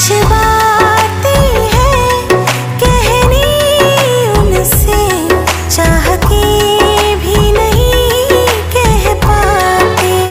奇怪